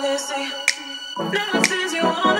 policy. Never since you wanna.